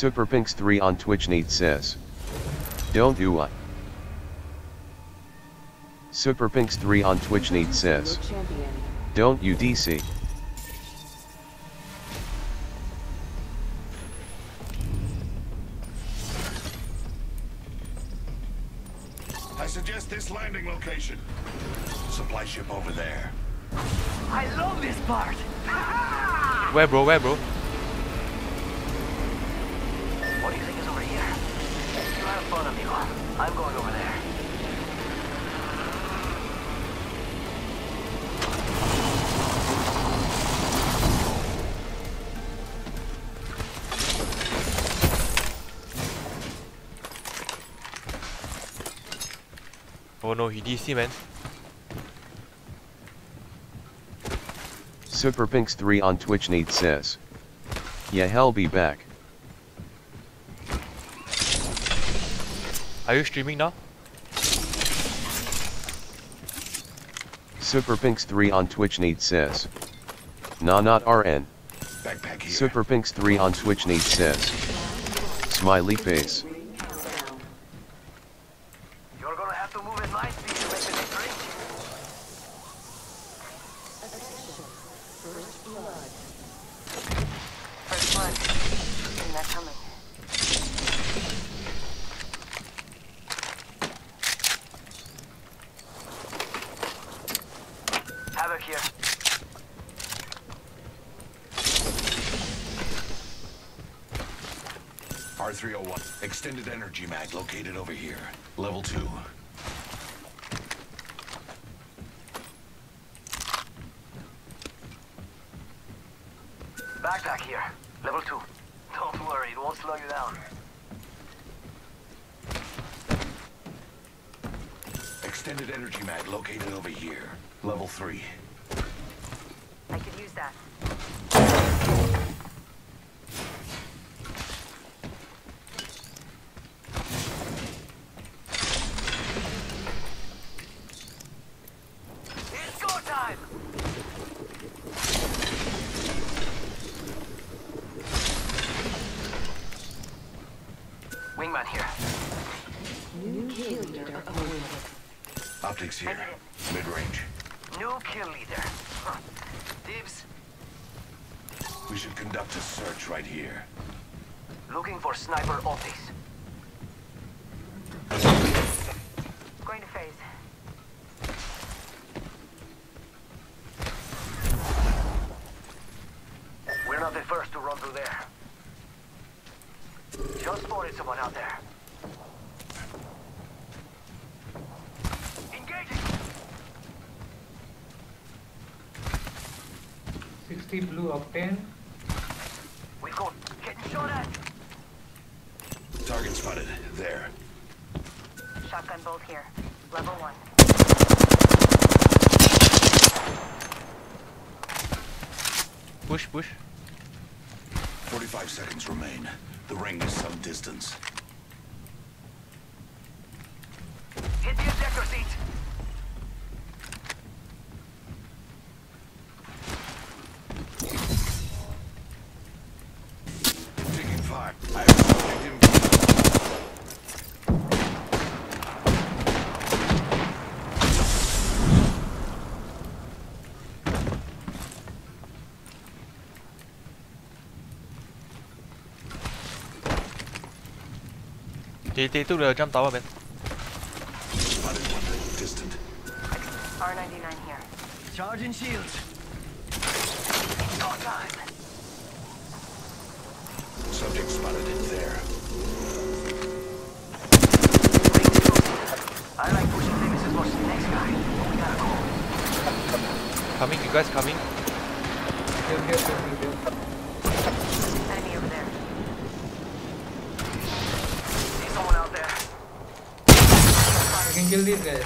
Superpinks3 on Twitch Neat says. Don't do what? Superpinks3 on Twitch Neat says. Don't you DC. I suggest this landing location. Supply ship over there. I love this part! Where bro, where bro? I'm going over there. Oh no, he DC man. Superpinks 3 on Twitch Neat says. Yeah hell be back. Are you streaming now? Superpinks 3 on Twitch Neat says. Nah not RN. Backpack here. Superpinks 3 on Twitch Neat says. Smiley face. Ring countdown. You're gonna have to move at my speed to make the next ring. Attention. First blood. First blood. Isn't that coming? Havoc here. R301. Extended energy mag located over here. Level two. Backpack here. Level 2. Don't worry, it won't slow you down. Extended energy mag located over here. Level three. I could use that. It's go time! Wingman here. New kill leader awaited. Optics here. Mid range. New kill leader. Huh. Dibs. We should conduct a search right here. Looking for sniper optics. Going to phase. We're not the first to run through there. Just spotted someone out there. 60 blue octane. We've got getting shot at. Target spotted. There. Shotgun bolt here. Level one. Push, push. 45 seconds remain. The ring is some distance. Hit the ejector seat. Taking fire. I have subject in They, they took the jump tower man. Spotted one. Distant. R99 here. Charging shields. Go time. Subject spotted there. I like pushing things as much as the next guy. We gotta go. Coming, you guys coming? Here, here, here, here. Enemy over there. See someone out there. I can kill these guys.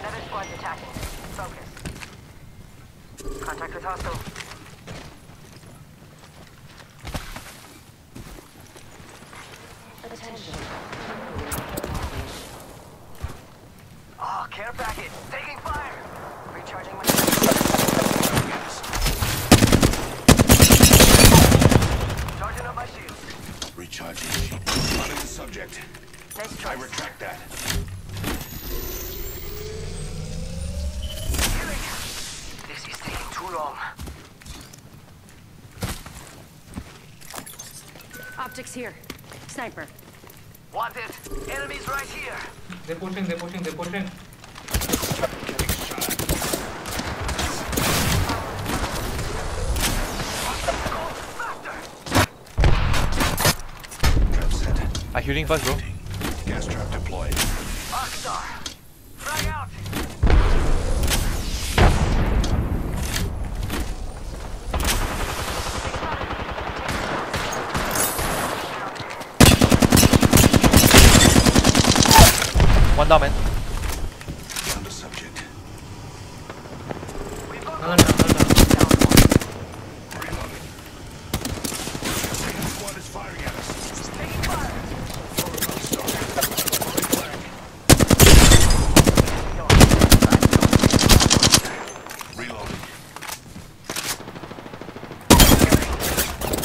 Seven squads attacking. Focus. Contact with hostile. Oh, care package. Taking fire. Recharging my. Charging up my shield. Recharging sheet. Spotted the subject. Nice I choice. retract that. Healing. This is taking too long. Optics here. Sniper. Wanted. Enemies right here. They're pushing, they're pushing, they're pushing. Trap set. I healing first, bro. Gas trap deployed. Arcstar. Frag out. One. Found the subject.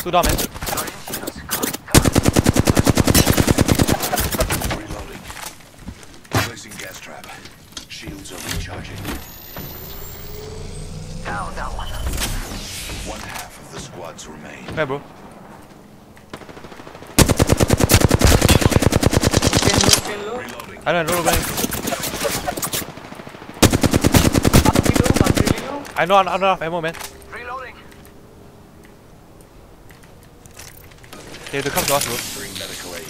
Two down. Charging shields. Come, come. Reloading. Placing gas trap. Shields are recharging. Down that one. One half of the squads remain. Where, bro? Chain low, chain low. Reloading. I don't know, bro. Arky low, arky really low. I know, I know enough ammo, man. Reloading. They have to come to us, bro. Bring medical aid.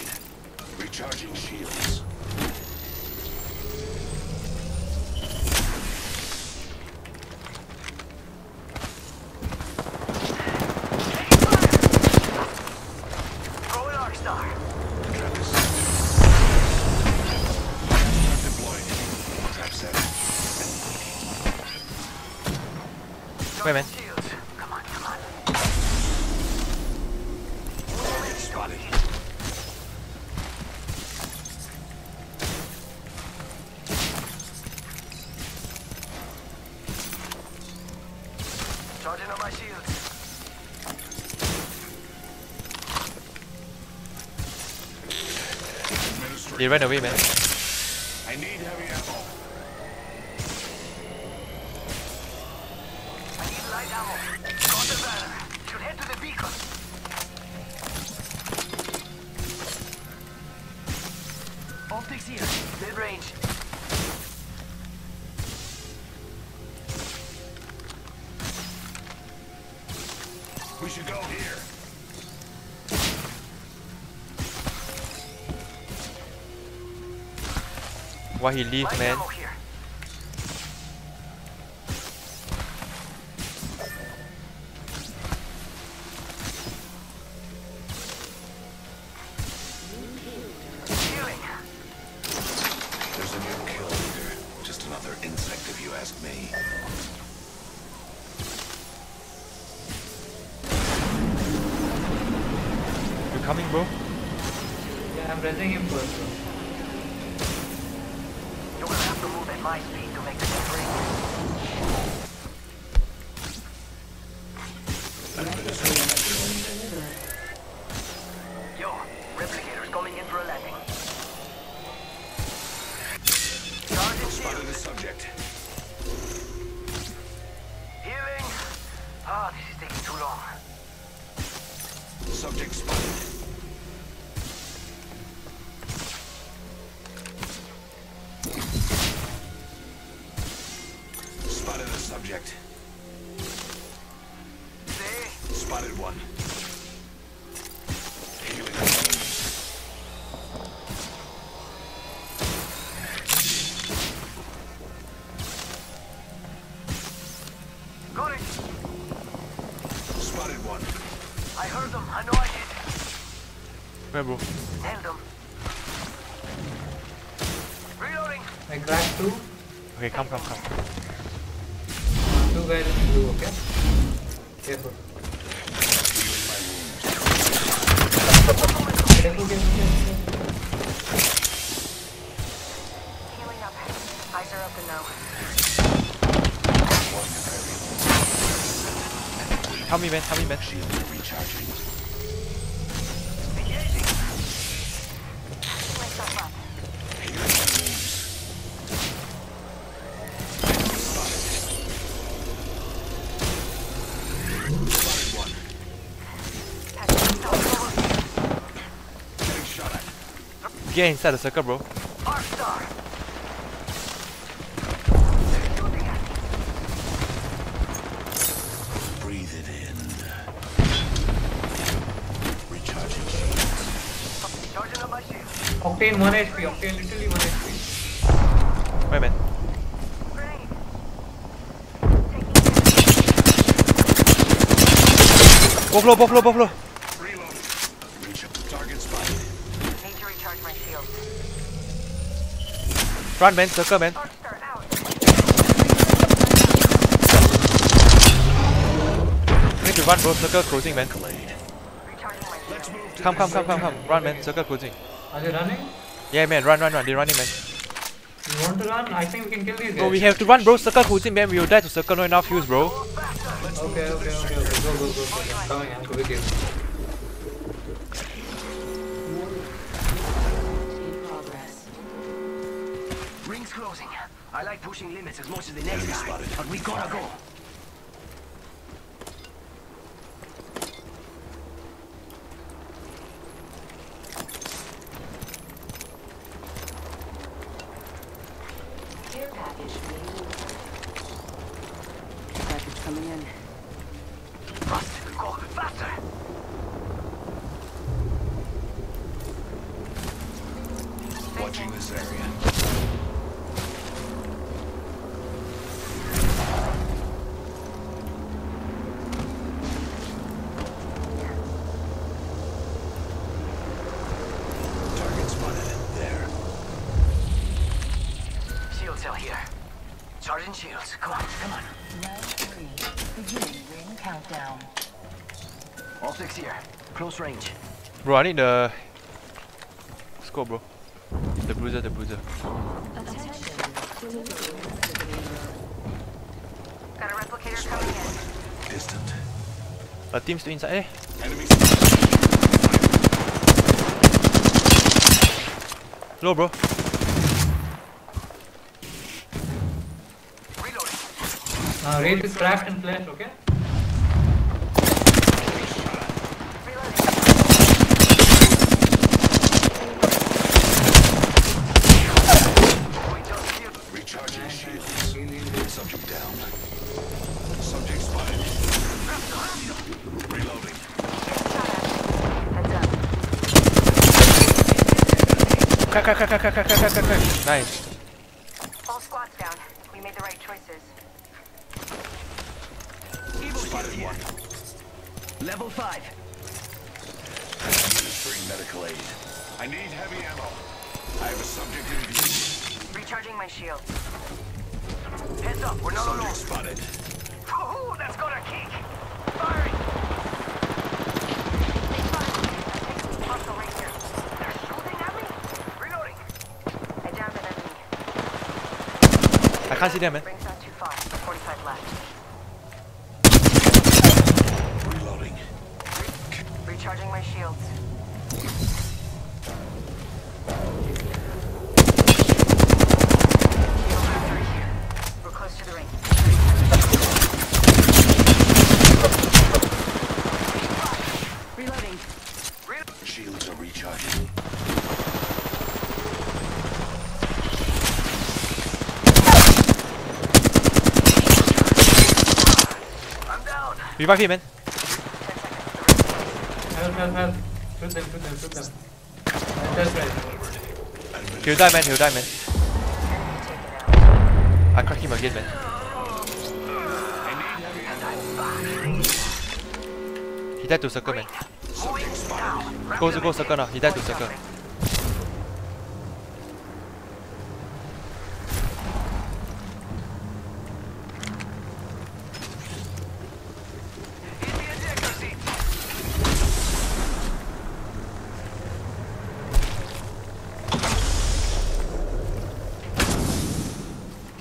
Recharging shields. Administrator. They ran away, man. I need heavy ammo. I need light ammo. Got the banner. Should head to the beacon. Optics here. Mid range. We should go here. Why he leave, man? Reloading. Spotted one. I heard them. I know I did. Where, bro? Nailed them. Reloading. I grabbed two. Okay, come, come, come. Two guys in blue, okay? Careful. Healing up. Eyes are open now. Help me, man. Help me, man. Shields are recharging. Get inside the circle, bro. Octane 1 HP, Octane literally 1 HP. Wait a minute. Both low, both low, both low. Reload. Reach up the target spot. Need to recharge my shield. Run, man. Circle, man. Need to run, bro. Circle closing, man. Come, come, come, come, come. Run, man. Circle closing. Are they running? Yeah, man. Run, run, run. They're running, man. You want to run? I think we can kill these Bro, guys. we have to run, bro. Circle closing, man. We will die to circle. Not enough heals, bro. Okay, okay, okay, okay. Go, go, go, go. I'm coming, I'm with you. In. Ring's closing. I like pushing limits as much as the next guy, but we gotta go. Care package being. Coming in. Rust, go faster. Watching this area. Target spotted. There. Shield cell here. Charging shields. Come on, come on. Round three. Beginning ring countdown. All six here. Close range. Bro, I need the score, bro. The bruiser, the bruiser. Attention. Delivery replicator. Got a replicator coming in. Distant. A team still inside. Eh? Enemy Low, bro. Reloading. Uh, Wraith is trapped in flesh, okay? crack, crack, crack, crack, crack, crack, crack, crack. Nice. All squads down. We made the right choices. Level five. Medical aid. I need heavy ammo. I have a subject in view. Recharging my shield. Heads up, we're not Subject alone. spotted. Woohoo, that's gonna kick! I can't see them, man. Ring's not too far. 45 left. Reloading. Recharging my shields. Shield battery here. We're close to the ring. Reloading. Shields are recharging. I'm down. Revive him, man. Help, help, help. Shoot them, shoot them, shoot them. That's right. He'll die, man. He'll die, man. I crack him again, man. He died to circle, man. Go, go, circle now. He died to circle.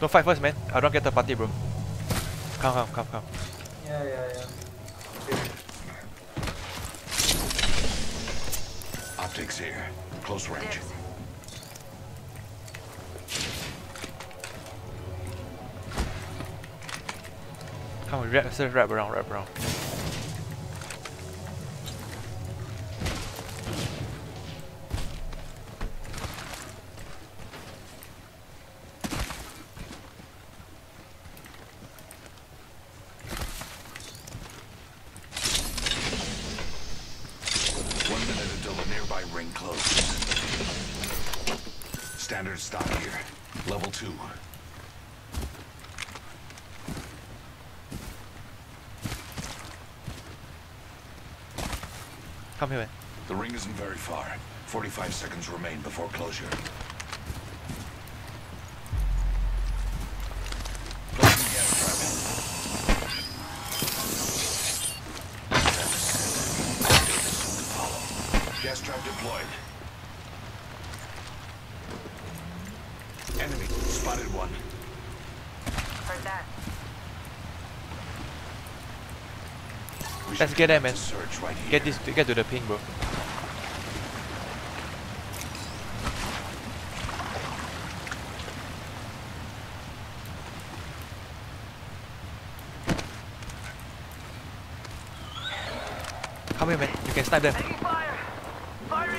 Don't fight first, man. I don't get the party, bro. Come, come, come, come. Yeah, yeah, yeah. Optics here. Close range. Dibs. Come on, wrap, let's wrap around, wrap around. One minute ring closes. Standard stock here. Level two. Come here. The ring isn't very far. 45 seconds remain before closure. Let's get them, conduct man. Search right here. Get this, get to the ping, bro. Come here, man. You can snipe them. Taking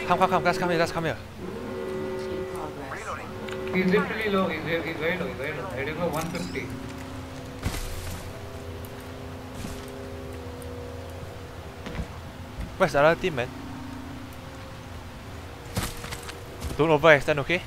Come, come, come, guys, come here, guys, come here. In progress. Reloading. He's literally low. He's, very- he's very low. He's very low. I didn't 150. Where's the other team, man? Don't overextend, okay?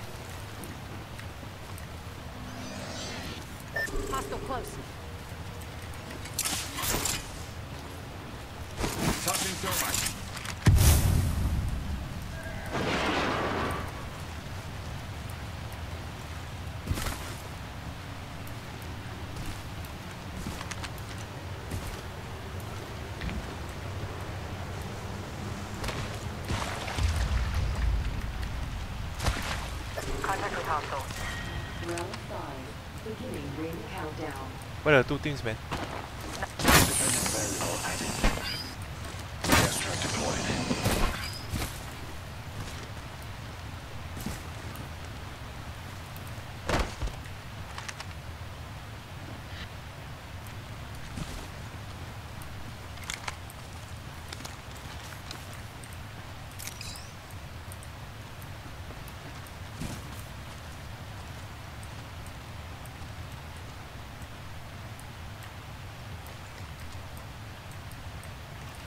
Hostile. Round five. Beginning ring countdown. Where are two things, man? Variable added. Gas trap deployed.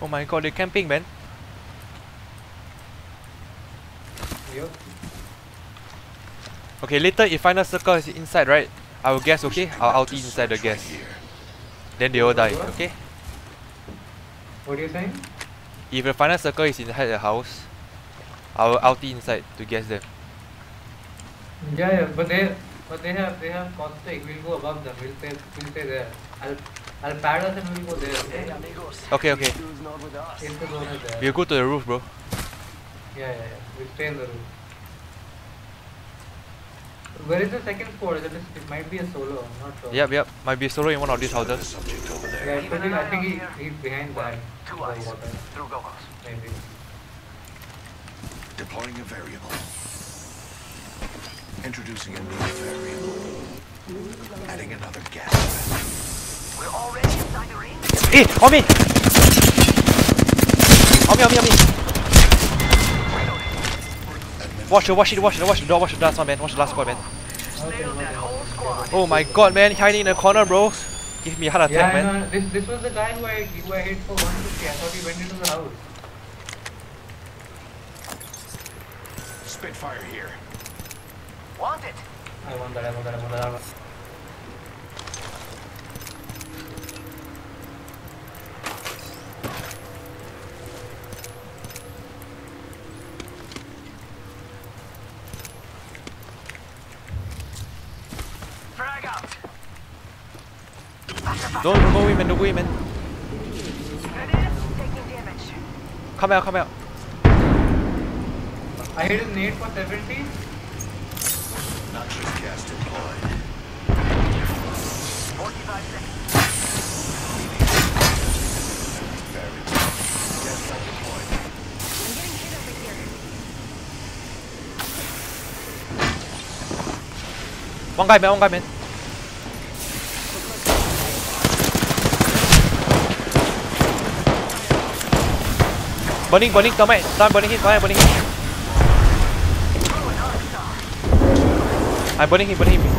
Oh my god, they're camping, man. Yep. Okay, later if final circle is inside, right? I will guess, okay? I'll ulti inside the search right gas. here. Then they all die, okay? What are you saying? If the final circle is inside the house, I will ulti inside to guess them. Yeah, yeah, but they, but they have, they have caustic. We'll go above them. We'll stay, we'll stay there. I'll, I'll pad us and we'll go there. Okay? Okay, okay. Into zone is there. We'll go to the roof, bro. Yeah, yeah, yeah. We'll stay in the roof. Where is the second squad? Is it, it might be a solo. I'm not sure. Yep, yep. Might be a solo in one of these houses. subject over there. Yeah, I think, I think he, he's behind that. Two eyes. water, Through goggles. Maybe. Deploying a variable. Introducing a new variable. Adding another gas trap. We're already inside the ring. Eh! On me! On me, on me, on me! Watch it, watch it, watch it, watch the door, watch the last one, man. Watch the last squad, man. Nailed that. Oh my god, man. Hiding in the corner, bro. Give me a heart attack, I man. know. This, this was the guy who I, who I hit for 150. I thought he went into the house. Spitfire here. Want it. I want that, I want that, I want that. I want Frag Don't, don't go in, man. Don't go in, man. Grenade. Taking damage. Come out, come out. I hit his nade for 70. Noxious gas deployed. 45 seconds. Very well. Gas trap deployed. I'm getting hit over here. One guy man, one guy man. Burning, burning, tao mày, tao burning hit, tao burning hit. I'm burning him, burning him.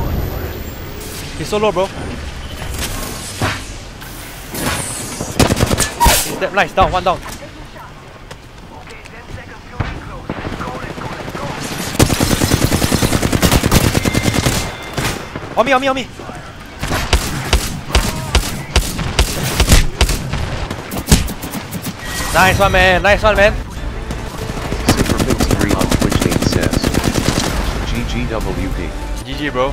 He's so low, bro. He's dead. Nice, down, one down. Okay, 10 seconds till reclose. Let's go, let's go, let's go. On me, on me, on me. Nice one, man. Nice one, man. Superpix3 on Twitch Nate says. GGWP. GG, bro.